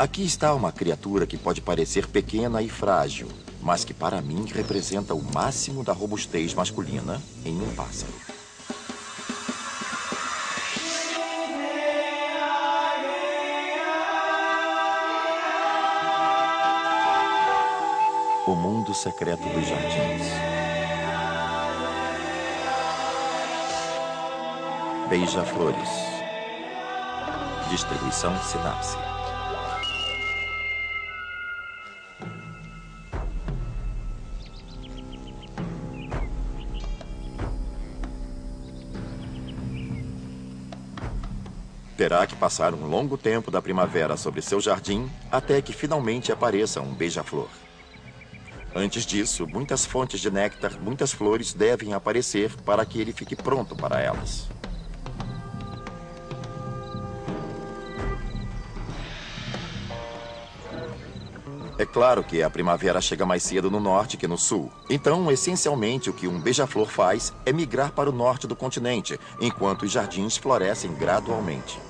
Aqui está uma criatura que pode parecer pequena e frágil, mas que para mim representa o máximo da robustez masculina em um pássaro. O mundo secreto dos jardins. Beija-flores. Distribuição Sinapse. Terá que passar um longo tempo da primavera sobre seu jardim até que finalmente apareça um beija-flor. Antes disso, muitas fontes de néctar, muitas flores devem aparecer para que ele fique pronto para elas. É claro que a primavera chega mais cedo no norte que no sul. Então, essencialmente, o que um beija-flor faz é migrar para o norte do continente, enquanto os jardins florescem gradualmente.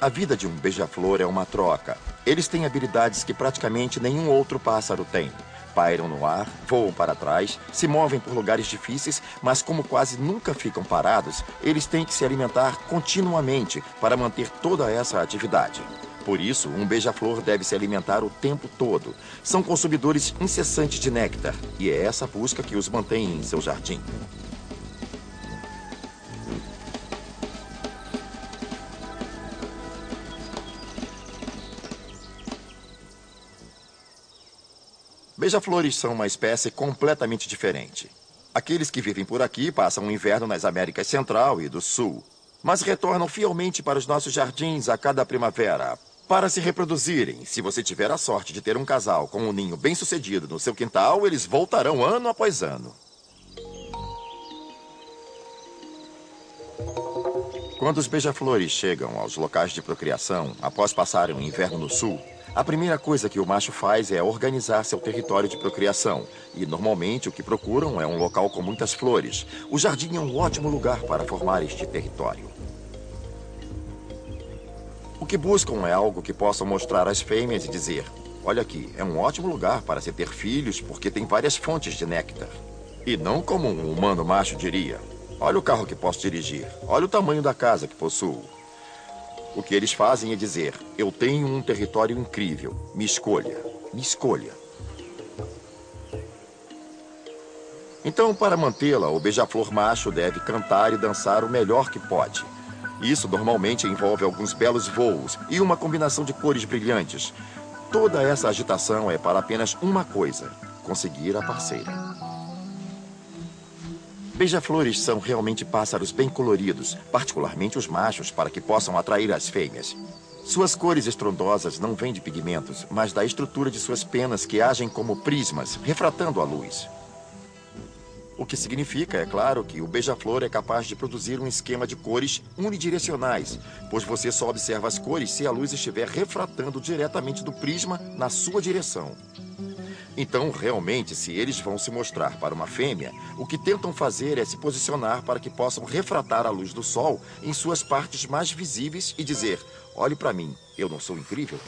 A vida de um beija-flor é uma troca. Eles têm habilidades que praticamente nenhum outro pássaro tem pairam no ar, voam para trás, se movem por lugares difíceis, mas como quase nunca ficam parados, eles têm que se alimentar continuamente para manter toda essa atividade. Por isso, um beija-flor deve se alimentar o tempo todo. São consumidores incessantes de néctar, e é essa busca que os mantém em seu jardim. Beija-flores são uma espécie completamente diferente. Aqueles que vivem por aqui passam o inverno nas Américas Central e do Sul, mas retornam fielmente para os nossos jardins a cada primavera para se reproduzirem. Se você tiver a sorte de ter um casal com um ninho bem sucedido no seu quintal, eles voltarão ano após ano. Quando os beija-flores chegam aos locais de procriação, após passarem o inverno no sul, a primeira coisa que o macho faz é organizar seu território de procriação. E normalmente o que procuram é um local com muitas flores. O jardim é um ótimo lugar para formar este território. O que buscam é algo que possam mostrar às fêmeas e dizer: Olha aqui, é um ótimo lugar para se ter filhos porque tem várias fontes de néctar. E não como um humano macho diria: Olha o carro que posso dirigir, olha o tamanho da casa que possuo. O que eles fazem é dizer: Eu tenho um território incrível. Me escolha. Me escolha. Então, para mantê-la, o beija-flor macho deve cantar e dançar o melhor que pode. Isso normalmente envolve alguns belos voos e uma combinação de cores brilhantes. Toda essa agitação é para apenas uma coisa: conseguir a parceira. Beija-flores são realmente pássaros bem coloridos, particularmente os machos, para que possam atrair as fêmeas. Suas cores estrondosas não vêm de pigmentos, mas da estrutura de suas penas que agem como prismas, refratando a luz. O que significa, é claro, que o beija-flor é capaz de produzir um esquema de cores unidirecionais, pois você só observa as cores se a luz estiver refratando diretamente do prisma na sua direção. Então, realmente, se eles vão se mostrar para uma fêmea, o que tentam fazer é se posicionar para que possam refratar a luz do sol em suas partes mais visíveis e dizer: olhe para mim, eu não sou incrível?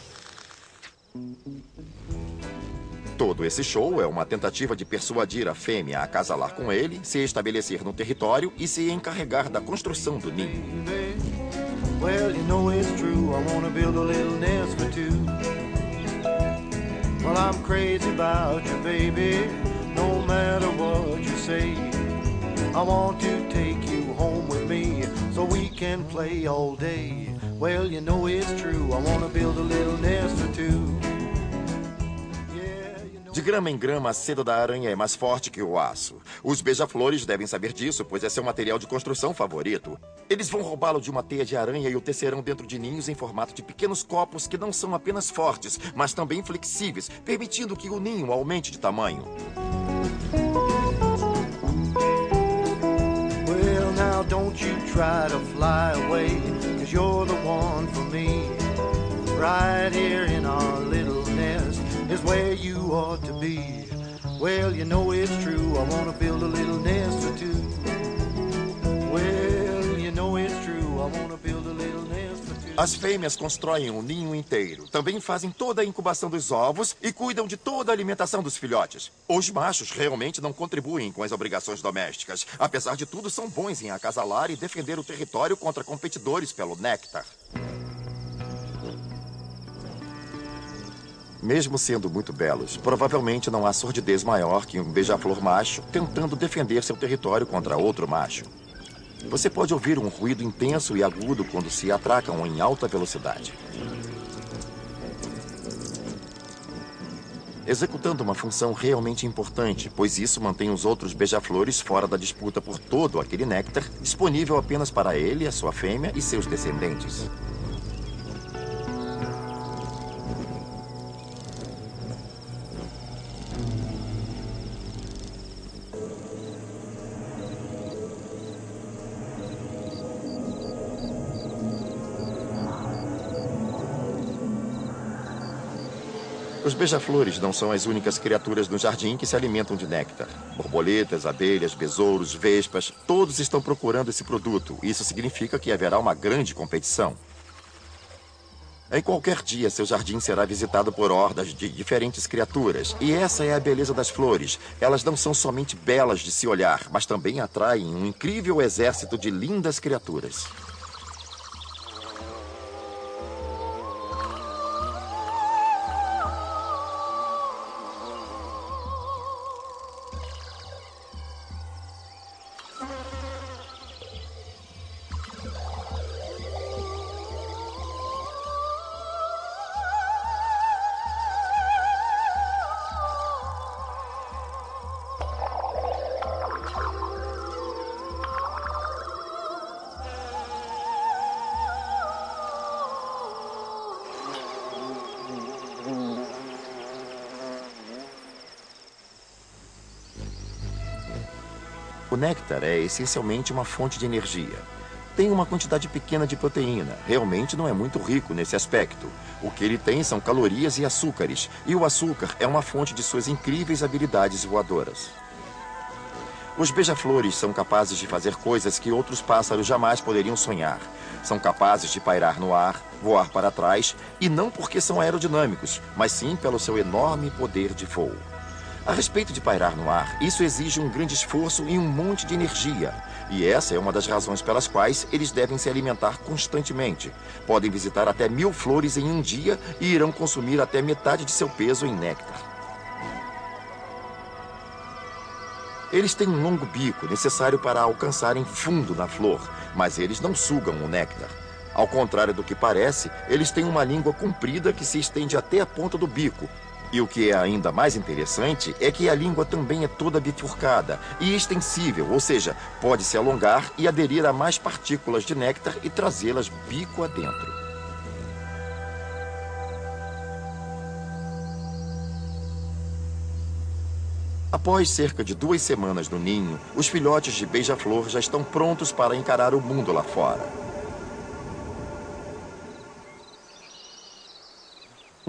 Todo esse show é uma tentativa de persuadir a fêmea a acasalar com ele, se estabelecer no território e se encarregar da construção do ninho. Well, you know I'm crazy about you, baby, no matter what you say. I want to take you home with me so we can play all day. Well, you know it's true, I want to build a little nest or two. De grama em grama, a seda da aranha é mais forte que o aço. Os beija-flores devem saber disso, pois é seu material de construção favorito. Eles vão roubá-lo de uma teia de aranha e o tecerão dentro de ninhos em formato de pequenos copos que não são apenas fortes, mas também flexíveis, permitindo que o ninho aumente de tamanho. Well, now don't you try to fly away, cause you're the one for me. Right here in our little where you ought to be. Well, you know it's true. I want to build a little nest or two. As fêmeas constroem um ninho inteiro. Também fazem toda a incubação dos ovos e cuidam de toda a alimentação dos filhotes. Os machos realmente não contribuem com as obrigações domésticas. Apesar de tudo, são bons em acasalar e defender o território contra competidores pelo néctar. Mesmo sendo muito belos, provavelmente não há sordidez maior que um beija-flor macho tentando defender seu território contra outro macho. Você pode ouvir um ruído intenso e agudo quando se atracam em alta velocidade. Executando uma função realmente importante, pois isso mantém os outros beija-flores fora da disputa por todo aquele néctar, disponível apenas para ele, a sua fêmea e seus descendentes. Beija-flores não são as únicas criaturas no jardim que se alimentam de néctar. Borboletas, abelhas, besouros, vespas, todos estão procurando esse produto. Isso significa que haverá uma grande competição. Em qualquer dia, seu jardim será visitado por hordas de diferentes criaturas. E essa é a beleza das flores. Elas não são somente belas de se olhar, mas também atraem um incrível exército de lindas criaturas. O néctar é essencialmente uma fonte de energia. Tem uma quantidade pequena de proteína, realmente não é muito rico nesse aspecto. O que ele tem são calorias e açúcares, e o açúcar é uma fonte de suas incríveis habilidades voadoras. Os beija-flores são capazes de fazer coisas que outros pássaros jamais poderiam sonhar. São capazes de pairar no ar, voar para trás, e não porque são aerodinâmicos, mas sim pelo seu enorme poder de voo. A respeito de pairar no ar, isso exige um grande esforço e um monte de energia. E essa é uma das razões pelas quais eles devem se alimentar constantemente. Podem visitar até mil flores em um dia e irão consumir até metade de seu peso em néctar. Eles têm um longo bico necessário para alcançarem fundo na flor, mas eles não sugam o néctar. Ao contrário do que parece, eles têm uma língua comprida que se estende até a ponta do bico, e o que é ainda mais interessante é que a língua também é toda bifurcada e extensível, ou seja, pode se alongar e aderir a mais partículas de néctar e trazê-las bico adentro. Após cerca de duas semanas no ninho, os filhotes de beija-flor já estão prontos para encarar o mundo lá fora.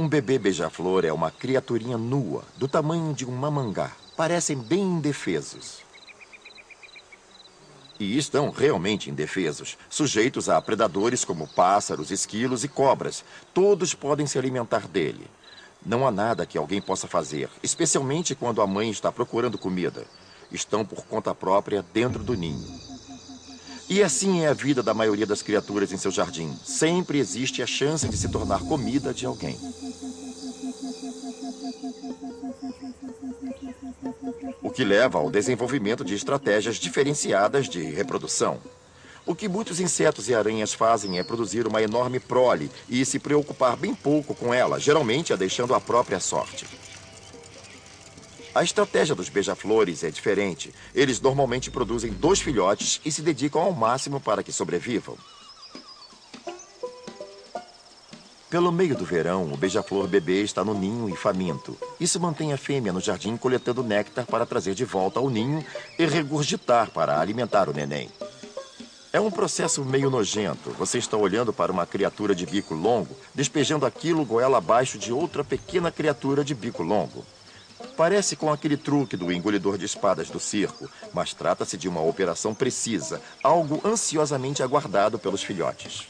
Um bebê beija-flor é uma criaturinha nua, do tamanho de um mamangá. Parecem bem indefesos. E estão realmente indefesos, sujeitos a predadores como pássaros, esquilos e cobras. Todos podem se alimentar dele. Não há nada que alguém possa fazer, especialmente quando a mãe está procurando comida. Estão por conta própria dentro do ninho. E assim é a vida da maioria das criaturas em seu jardim. Sempre existe a chance de se tornar comida de alguém. O que leva ao desenvolvimento de estratégias diferenciadas de reprodução. O que muitos insetos e aranhas fazem é produzir uma enorme prole e se preocupar bem pouco com ela, geralmente a deixando à própria sorte. A estratégia dos beija-flores é diferente. Eles normalmente produzem dois filhotes e se dedicam ao máximo para que sobrevivam. Pelo meio do verão, o beija-flor bebê está no ninho e faminto. Isso mantém a fêmea no jardim coletando néctar para trazer de volta ao ninho e regurgitar para alimentar o neném. É um processo meio nojento. Você está olhando para uma criatura de bico longo, despejando aquilo goela abaixo de outra pequena criatura de bico longo. Parece com aquele truque do engolidor de espadas do circo, mas trata-se de uma operação precisa, algo ansiosamente aguardado pelos filhotes.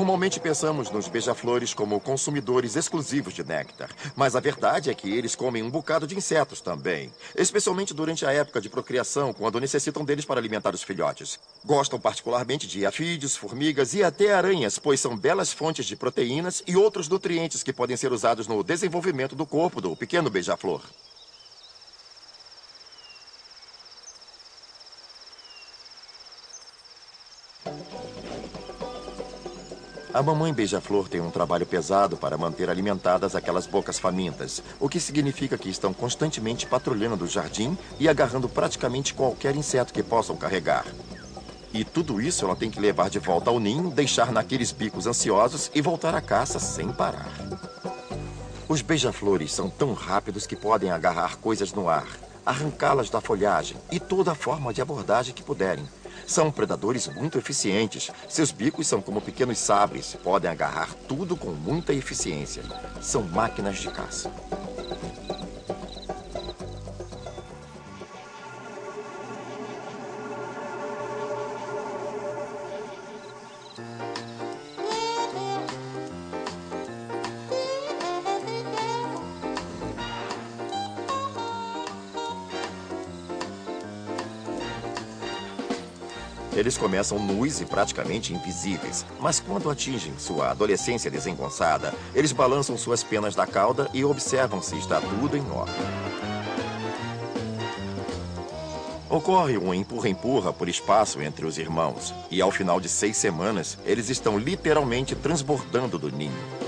Normalmente pensamos nos beija-flores como consumidores exclusivos de néctar, mas a verdade é que eles comem um bocado de insetos também, especialmente durante a época de procriação, quando necessitam deles para alimentar os filhotes. Gostam particularmente de afídeos, formigas e até aranhas, pois são belas fontes de proteínas e outros nutrientes que podem ser usados no desenvolvimento do corpo do pequeno beija-flor. A mamãe beija-flor tem um trabalho pesado para manter alimentadas aquelas bocas famintas, o que significa que estão constantemente patrulhando o jardim e agarrando praticamente qualquer inseto que possam carregar. E tudo isso ela tem que levar de volta ao ninho, deixar naqueles bicos ansiosos e voltar à caça sem parar. Os beija-flores são tão rápidos que podem agarrar coisas no ar, arrancá-las da folhagem e toda forma de abordagem que puderem. São predadores muito eficientes. Seus bicos são como pequenos sabres. Podem agarrar tudo com muita eficiência. São máquinas de caça. Eles começam nus e praticamente invisíveis, mas quando atingem sua adolescência desengonçada, eles balançam suas penas da cauda e observam se está tudo em ordem. Ocorre um empurra-empurra por espaço entre os irmãos, e ao final de seis semanas, eles estão literalmente transbordando do ninho.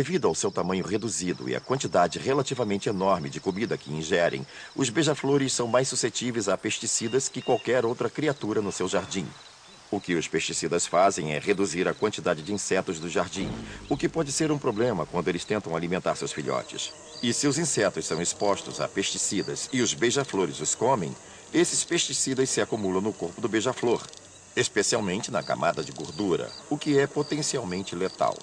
Devido ao seu tamanho reduzido e à quantidade relativamente enorme de comida que ingerem, os beija-flores são mais suscetíveis a pesticidas que qualquer outra criatura no seu jardim. O que os pesticidas fazem é reduzir a quantidade de insetos do jardim, o que pode ser um problema quando eles tentam alimentar seus filhotes. E se os insetos são expostos a pesticidas e os beija-flores os comem, esses pesticidas se acumulam no corpo do beija-flor, especialmente na camada de gordura, o que é potencialmente letal.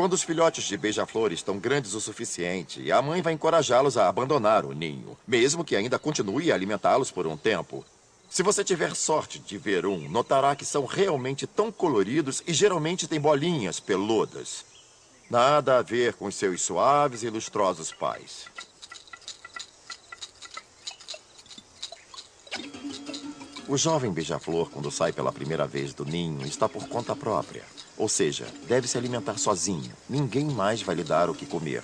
Quando os filhotes de beija-flor estão grandes o suficiente, a mãe vai encorajá-los a abandonar o ninho, mesmo que ainda continue a alimentá-los por um tempo. Se você tiver sorte de ver um, notará que são realmente tão coloridos e geralmente têm bolinhas peludas. Nada a ver com seus suaves e lustrosos pais. O jovem beija-flor, quando sai pela primeira vez do ninho, está por conta própria. Ou seja, deve se alimentar sozinho. Ninguém mais vai lhe dar o que comer.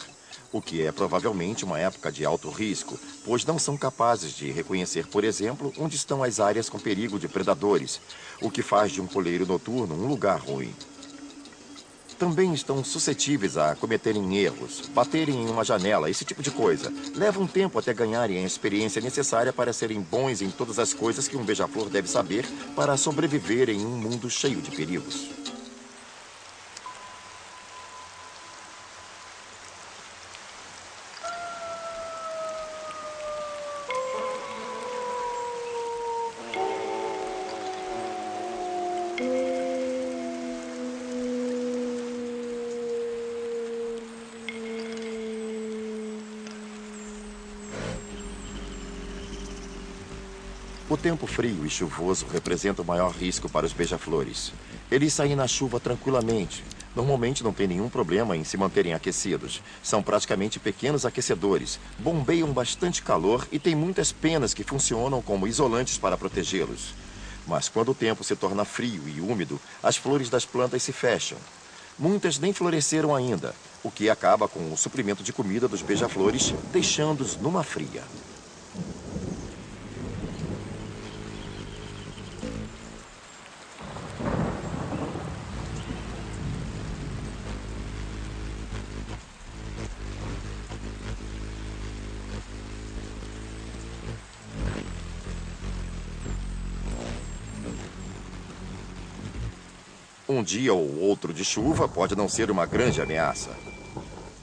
O que é provavelmente uma época de alto risco, pois não são capazes de reconhecer, por exemplo, onde estão as áreas com perigo de predadores, o que faz de um poleiro noturno um lugar ruim. Também estão suscetíveis a cometerem erros, baterem em uma janela, esse tipo de coisa. Leva um tempo até ganharem a experiência necessária para serem bons em todas as coisas que um beija-flor deve saber para sobreviver em um mundo cheio de perigos. O tempo frio e chuvoso representa o maior risco para os beija-flores. Eles saem na chuva tranquilamente, Normalmente não tem nenhum problema em se manterem aquecidos. São praticamente pequenos aquecedores, bombeiam bastante calor e têm muitas penas que funcionam como isolantes para protegê-los. Mas quando o tempo se torna frio e úmido, as flores das plantas se fecham. Muitas nem floresceram ainda, o que acaba com o suprimento de comida dos beija-flores, deixando-os numa fria. Um dia ou outro de chuva pode não ser uma grande ameaça.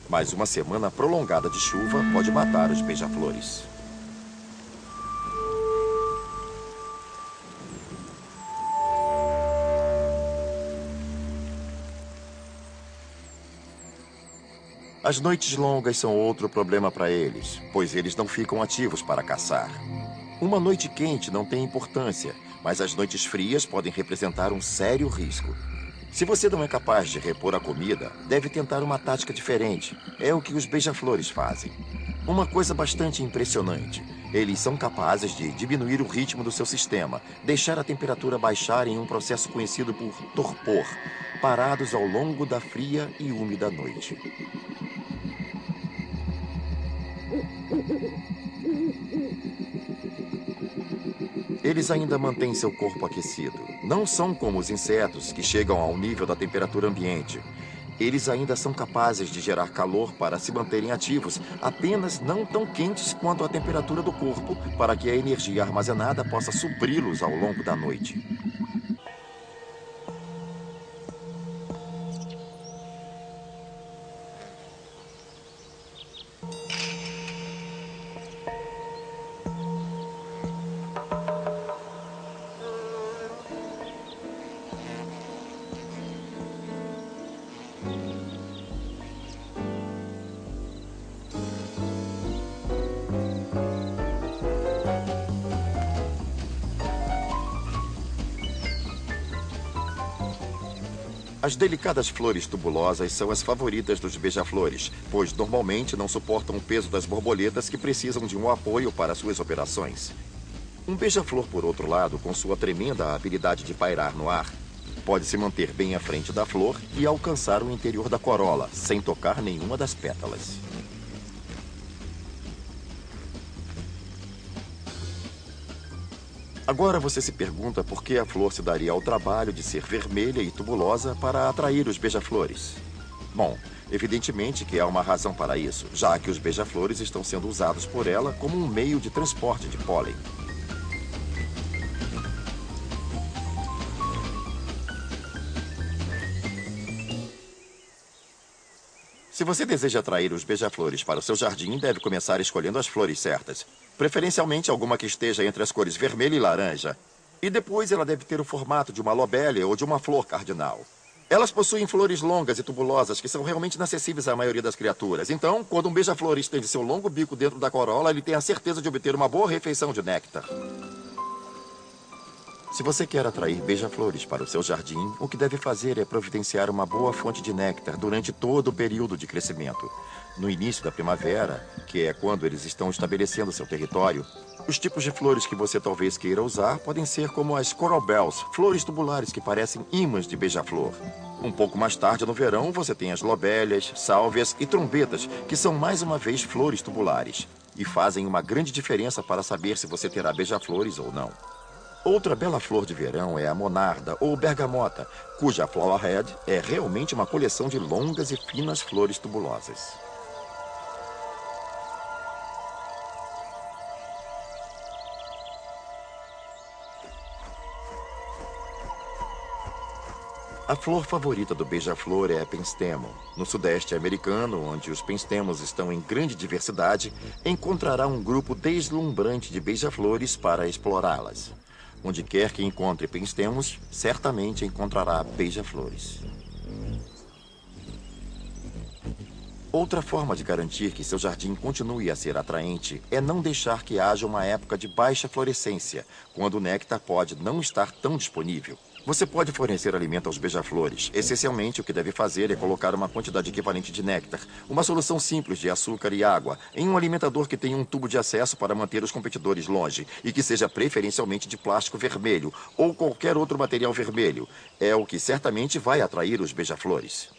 Mas uma semana prolongada de chuva pode matar os beija-flores. As noites longas são outro problema para eles, pois eles não ficam ativos para caçar. Uma noite quente não tem importância, mas as noites frias podem representar um sério risco. Se você não é capaz de repor a comida, deve tentar uma tática diferente. É o que os beija-flores fazem. Uma coisa bastante impressionante. Eles são capazes de diminuir o ritmo do seu sistema, deixar a temperatura baixar em um processo conhecido por torpor, parados ao longo da fria e úmida noite. Eles ainda mantêm seu corpo aquecido. Não são como os insetos, que chegam ao nível da temperatura ambiente. Eles ainda são capazes de gerar calor para se manterem ativos, apenas não tão quentes quanto a temperatura do corpo, para que a energia armazenada possa supri-los ao longo da noite. As delicadas flores tubulosas são as favoritas dos beija-flores, pois normalmente não suportam o peso das borboletas que precisam de um apoio para suas operações. Um beija-flor, por outro lado, com sua tremenda habilidade de pairar no ar, pode se manter bem à frente da flor e alcançar o interior da corola, sem tocar nenhuma das pétalas. Agora você se pergunta por que a flor se daria ao trabalho de ser vermelha e tubulosa para atrair os beija-flores. Bom, evidentemente que há uma razão para isso, já que os beija-flores estão sendo usados por ela como um meio de transporte de pólen. Se você deseja atrair os beija-flores para o seu jardim, deve começar escolhendo as flores certas. Preferencialmente alguma que esteja entre as cores vermelha e laranja. E depois ela deve ter o formato de uma lobélia ou de uma flor cardinal. Elas possuem flores longas e tubulosas que são realmente inacessíveis à maioria das criaturas. Então, quando um beija-flor estende seu longo bico dentro da corola, ele tem a certeza de obter uma boa refeição de néctar. Se você quer atrair beija-flores para o seu jardim, o que deve fazer é providenciar uma boa fonte de néctar durante todo o período de crescimento. No início da primavera, que é quando eles estão estabelecendo seu território, os tipos de flores que você talvez queira usar podem ser como as coral bells, flores tubulares que parecem imãs de beija-flor. Um pouco mais tarde no verão, você tem as lobélias, sálvias e trombetas, que são mais uma vez flores tubulares e fazem uma grande diferença para saber se você terá beija-flores ou não. Outra bela flor de verão é a monarda ou bergamota, cuja flowerhead é realmente uma coleção de longas e finas flores tubulosas. A flor favorita do beija-flor é a penstemon. No sudeste americano, onde os penstemos estão em grande diversidade, encontrará um grupo deslumbrante de beija-flores para explorá-las. Onde quer que encontre penstemos, certamente encontrará beija-flores. Outra forma de garantir que seu jardim continue a ser atraente é não deixar que haja uma época de baixa florescência, quando o néctar pode não estar tão disponível. Você pode fornecer alimento aos beija-flores. Essencialmente, o que deve fazer é colocar uma quantidade equivalente de néctar, uma solução simples de açúcar e água, em um alimentador que tenha um tubo de acesso para manter os competidores longe e que seja preferencialmente de plástico vermelho ou qualquer outro material vermelho. É o que certamente vai atrair os beija-flores.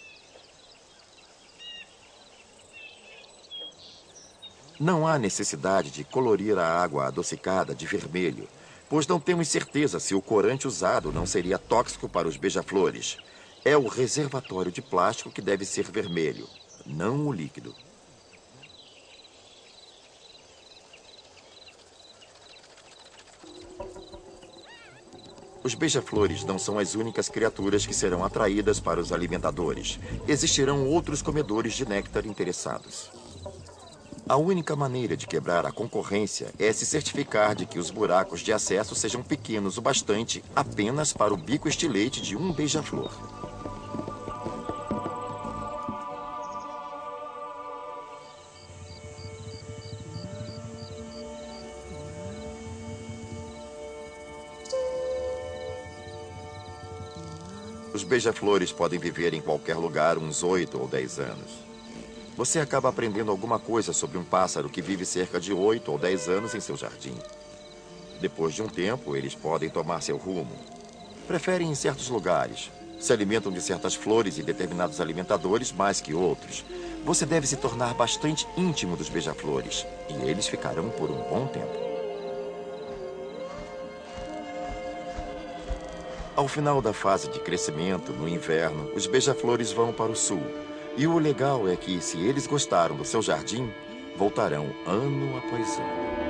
Não há necessidade de colorir a água adocicada de vermelho pois não temos certeza se o corante usado não seria tóxico para os beija-flores. É o reservatório de plástico que deve ser vermelho, não o líquido. Os beija-flores não são as únicas criaturas que serão atraídas para os alimentadores. Existirão outros comedores de néctar interessados. A única maneira de quebrar a concorrência é se certificar de que os buracos de acesso sejam pequenos o bastante apenas para o bico estilete de um beija-flor. Os beija-flores podem viver em qualquer lugar uns oito ou dez anos. Você acaba aprendendo alguma coisa sobre um pássaro que vive cerca de 8 ou 10 anos em seu jardim. Depois de um tempo, eles podem tomar seu rumo. Preferem em certos lugares. Se alimentam de certas flores e determinados alimentadores mais que outros. Você deve se tornar bastante íntimo dos beija-flores. E eles ficarão por um bom tempo. Ao final da fase de crescimento, no inverno, os beija-flores vão para o sul e o legal é que, se eles gostaram do seu jardim, voltarão ano após ano.